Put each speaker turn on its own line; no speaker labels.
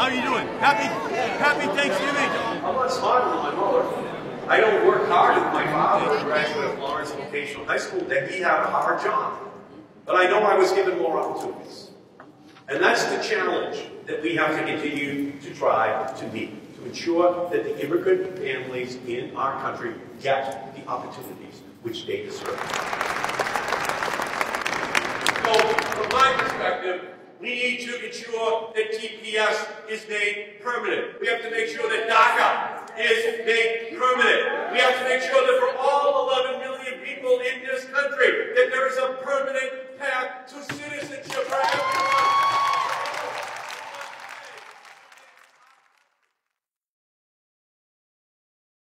How are you doing? Happy Happy Thanksgiving.
I'm not smarter than my mother. I don't work hard as my father, a graduate of Lawrence Vocational High School, that he had a hard job. But I know I was given more opportunities. And that's the challenge that we have to continue to try to meet, to ensure that the immigrant families in our country get the opportunities which they deserve. We need to ensure that TPS is made permanent. We have to make sure that DACA is made permanent. We have to make sure that for all 11